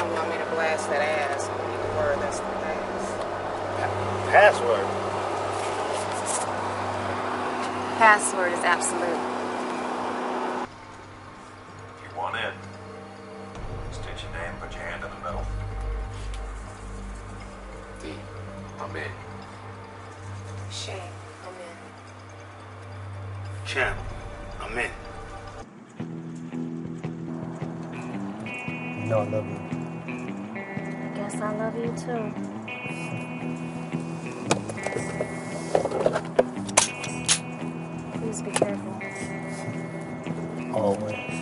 don't want me to blast that ass on the word that's the pass. Password? Password is absolute. You want in. State your name, put your hand in the middle. D. I'm in. Shane, I'm in. Champ. I'm in. You know I love you. I love you too. Please be careful. Always.